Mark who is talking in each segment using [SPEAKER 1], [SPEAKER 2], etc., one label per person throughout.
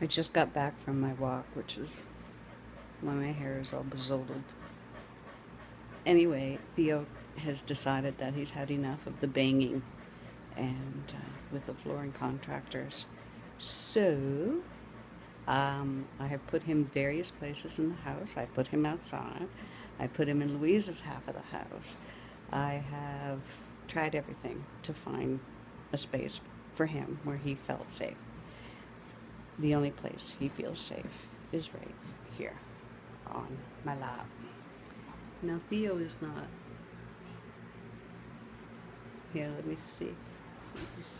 [SPEAKER 1] I just got back from my walk, which is why my hair is all bezolded. Anyway, Theo has decided that he's had enough of the banging and uh, with the flooring contractors. So, um, I have put him various places in the house. I put him outside. I put him in Louise's half of the house. I have tried everything to find a space for him where he felt safe. The only place he feels safe is right here on my lap. Now, Theo is not. Here, let me see.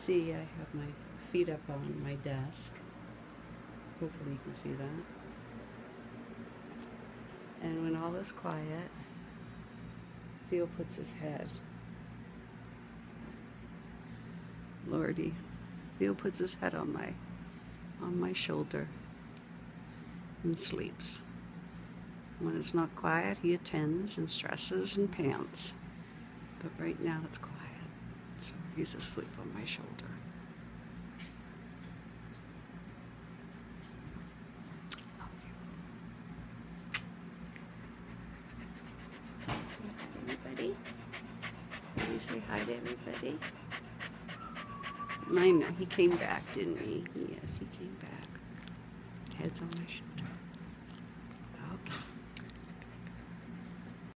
[SPEAKER 1] See, I have my feet up on my desk. Hopefully, you can see that. And when all is quiet, Theo puts his head. Lordy, Theo puts his head on my on my shoulder and sleeps. When it's not quiet, he attends and stresses and pants. But right now it's quiet, so he's asleep on my shoulder. Love you. Everybody? Can you say hi to everybody? Know, he came back, didn't he? Yes, he came back. Head's on my shoulder.